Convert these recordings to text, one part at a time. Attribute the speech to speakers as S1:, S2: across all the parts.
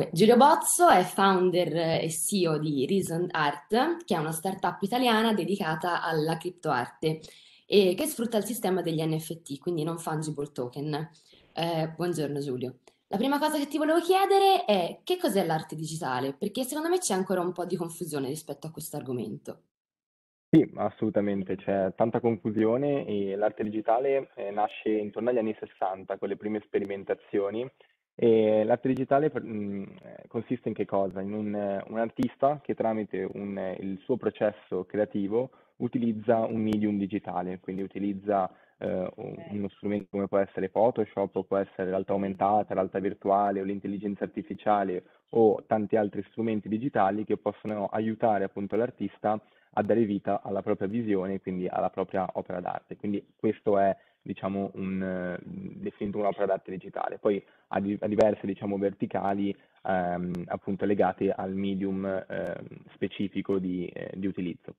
S1: Dunque, Giulio Bozzo è founder e CEO di Reason Art, che è una startup italiana dedicata alla criptoarte e che sfrutta il sistema degli NFT, quindi non fungible token. Eh, buongiorno Giulio. La prima cosa che ti volevo chiedere è che cos'è l'arte digitale? Perché secondo me c'è ancora un po' di confusione rispetto a questo argomento.
S2: Sì, assolutamente, c'è tanta confusione e l'arte digitale eh, nasce intorno agli anni 60 con le prime sperimentazioni e l'arte digitale mh, consiste in che cosa? In un, un artista che tramite un, il suo processo creativo utilizza un medium digitale, quindi utilizza eh, uno strumento come può essere Photoshop, o può essere realtà aumentata, realtà virtuale o l'intelligenza artificiale o tanti altri strumenti digitali che possono aiutare appunto l'artista a dare vita alla propria visione, quindi alla propria opera d'arte. Quindi questo è diciamo, un, eh, definito un'opera d'arte digitale. Poi ha, di, diverse, diciamo, verticali ehm, appunto legate al medium ehm, specifico di, eh, di utilizzo.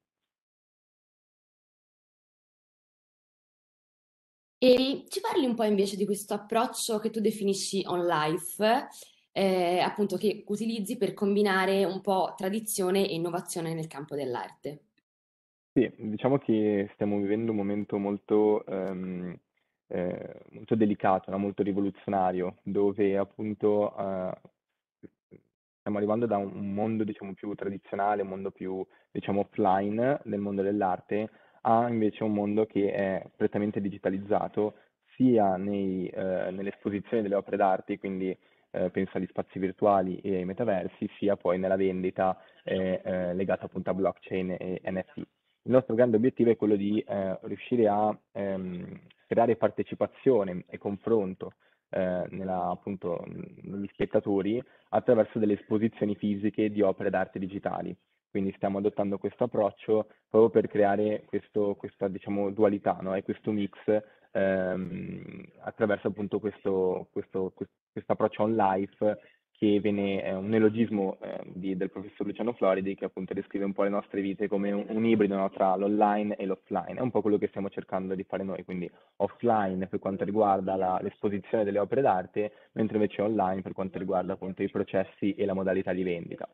S1: E ci parli un po' invece di questo approccio che tu definisci on life, eh, appunto che utilizzi per combinare un po' tradizione e innovazione nel campo dell'arte.
S2: Sì, diciamo che stiamo vivendo un momento molto, ehm, eh, molto delicato, no? Molto rivoluzionario, dove appunto eh, stiamo arrivando da un mondo, diciamo, più tradizionale, un mondo più, diciamo, offline del mondo dell'arte, a invece un mondo che è prettamente digitalizzato, sia nei, eh, nell'esposizione delle opere d'arte, quindi eh, penso agli spazi virtuali e ai metaversi, sia poi nella vendita eh, eh legata appunto a blockchain e NFT. Il nostro grande obiettivo è quello di eh, riuscire a ehm, creare partecipazione e confronto eh, nella, appunto, negli spettatori attraverso delle esposizioni fisiche di opere d'arte digitali. Quindi stiamo adottando questo approccio proprio per creare questo, questa diciamo, dualità no? e questo mix ehm, attraverso appunto questo, questo, questo approccio on life che viene è un neologismo eh, di, del professor Luciano Floridi che appunto descrive un po' le nostre vite come un, un ibrido no, tra l'online e l'offline. È un po' quello che stiamo cercando di fare noi, quindi offline per quanto riguarda l'esposizione delle opere d'arte, mentre invece online per quanto riguarda appunto i processi e la modalità di vendita.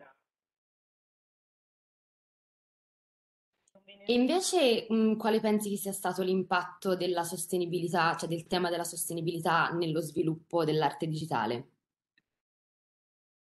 S1: Invece, mh, quale pensi che sia stato l'impatto della sostenibilità, cioè del tema della sostenibilità nello sviluppo dell'arte digitale?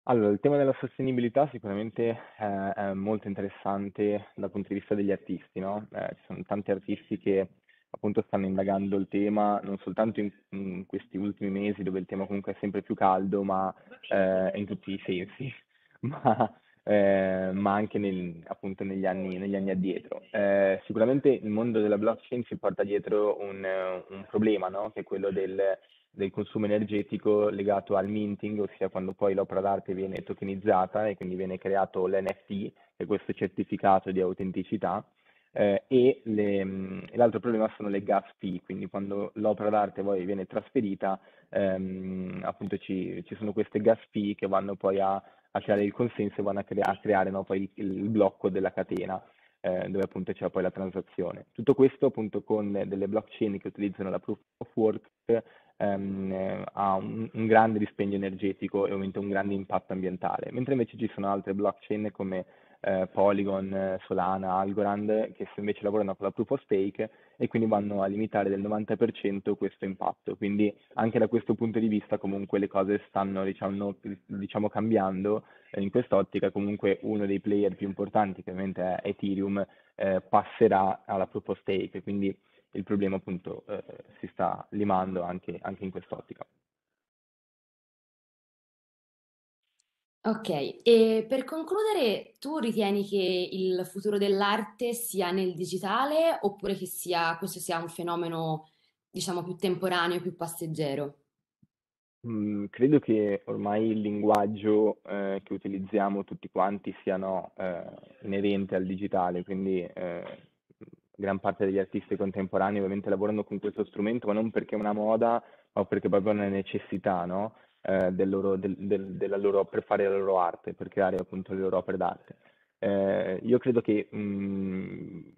S2: Allora, il tema della sostenibilità sicuramente è, è molto interessante dal punto di vista degli artisti, no? Eh, ci sono tanti artisti che appunto stanno indagando il tema non soltanto in, in questi ultimi mesi dove il tema comunque è sempre più caldo, ma eh, in tutti i sensi, ma, eh, ma anche nel, appunto negli anni, negli anni addietro. Eh, sicuramente il mondo della blockchain si porta dietro un, un problema, no? Che è quello del del consumo energetico legato al minting, ossia quando poi l'opera d'arte viene tokenizzata e quindi viene creato l'NFT, che è questo certificato di autenticità, eh, e le, mh, l'altro problema sono le gas fee, quindi quando l'opera d'arte poi viene trasferita, ehm, appunto ci, ci, sono queste gas fee che vanno poi a, a creare il consenso e vanno a, crea- a creare no, poi il, blocco della catena. Eh, dove appunto c'è poi la transazione. Tutto questo appunto con delle blockchain che utilizzano la proof of work ehm, ha un, un, grande dispendio energetico e ovviamente un grande impatto ambientale, mentre invece ci sono altre blockchain come eh, Polygon, Solana, Algorand che invece lavorano con la proof of stake e quindi vanno a limitare del 90% questo impatto. Quindi anche da questo punto di vista comunque le cose stanno diciamo, diciamo cambiando eh, in quest'ottica comunque uno dei player più importanti che ovviamente è Ethereum eh, passerà alla proof of stake, quindi il problema appunto eh, si sta limando anche, anche in quest'ottica.
S1: Ok, e per concludere, tu ritieni che il futuro dell'arte sia nel digitale oppure che sia, questo sia un fenomeno, diciamo, più temporaneo, più passeggero?
S2: Mm, credo che ormai il linguaggio eh, che utilizziamo tutti quanti siano eh, inerente al digitale, quindi eh, gran parte degli artisti contemporanei ovviamente lavorano con questo strumento, ma non perché è una moda, ma perché proprio è una necessità, no? Eh, del loro, del, del, loro, per fare la loro arte, per creare appunto le loro opere d'arte. Eh, io credo che mh,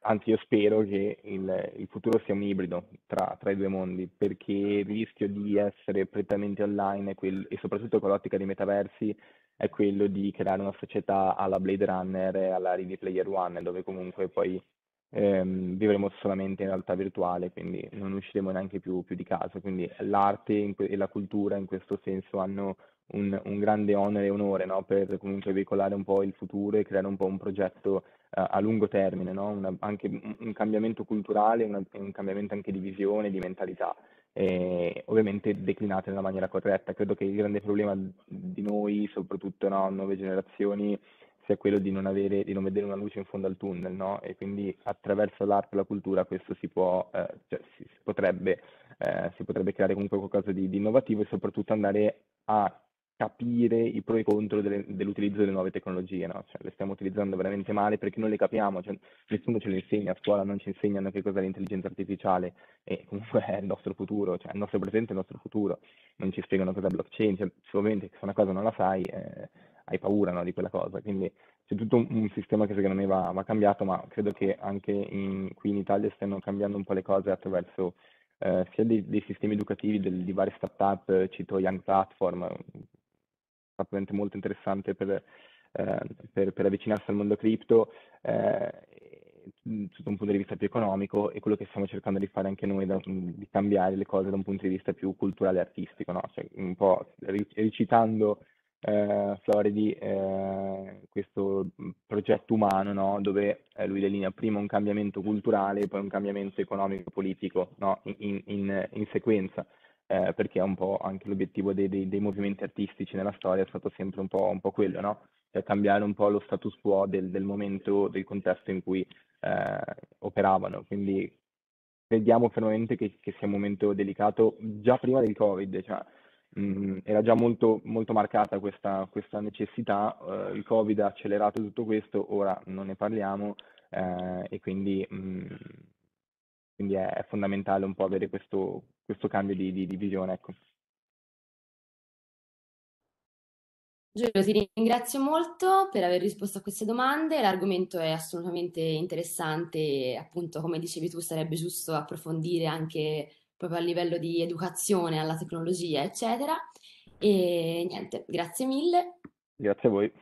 S2: anzi io spero che il, il futuro sia un ibrido tra, tra, i due mondi, perché il rischio di essere prettamente online quel, e soprattutto con l'ottica dei metaversi è quello di creare una società alla Blade Runner e alla Ready Player One, dove comunque poi ehm, vivremo solamente in realtà virtuale, quindi non usciremo neanche più, più di casa. Quindi l'arte e la cultura in questo senso hanno un, un grande onere e onore no? per comunque veicolare un po' il futuro e creare un po' un progetto uh, a lungo termine, no? una, anche un cambiamento culturale, una, un cambiamento anche di visione, di mentalità. E ovviamente declinate nella maniera corretta. Credo che il grande problema di noi, soprattutto no, nuove generazioni, sia quello di non, avere, di non vedere una luce in fondo al tunnel, no? E quindi attraverso l'arte e la cultura questo si, può, eh, cioè, si, si, potrebbe, eh, si, potrebbe, creare comunque qualcosa di, di, innovativo e soprattutto andare a capire i pro e i contro delle, dell'utilizzo delle nuove tecnologie, no? Cioè, le stiamo utilizzando veramente male perché non le capiamo, cioè, nessuno ce le insegna, a scuola non ci insegnano che cos'è l'intelligenza artificiale e comunque è il nostro futuro, cioè il nostro presente è il nostro futuro, non ci spiegano cos'è blockchain, cioè, ovviamente se una cosa non la sai eh, hai paura no, di quella cosa, quindi c'è tutto un, un, sistema che secondo me va, va cambiato, ma credo che anche in, qui in Italia stiano cambiando un po' le cose attraverso eh, sia dei, dei, sistemi educativi del, di varie startup, cito Young Platform, veramente molto interessante per, eh, per, per, avvicinarsi al mondo cripto eh, sotto un punto di vista più economico e quello che stiamo cercando di fare anche noi, da, di cambiare le cose da un punto di vista più culturale e artistico, no? cioè, un po' recitando eh, Floridi eh, questo progetto umano no? dove eh, lui delinea prima un cambiamento culturale e poi un cambiamento economico-politico no? in, in, in sequenza eh, perché è un po' anche l'obiettivo dei, dei, dei, movimenti artistici nella storia è stato sempre un po', un po quello, no? Cioè cambiare un po' lo status quo del, del momento, del contesto in cui eh, operavano. Quindi crediamo fermamente che, che, sia un momento delicato già prima del Covid, cioè, mh, mm, era già molto, molto marcata questa, questa necessità, uh, il Covid ha accelerato tutto questo, ora non ne parliamo eh, e quindi... Mh, mm, quindi è, è fondamentale un po' avere questo, questo cambio di, di, di visione. Ecco.
S1: Giulio, ti ringrazio molto per aver risposto a queste domande. L'argomento è assolutamente interessante e appunto, come dicevi tu, sarebbe giusto approfondire anche proprio a livello di educazione alla tecnologia, eccetera. E niente, grazie mille.
S2: Grazie a voi.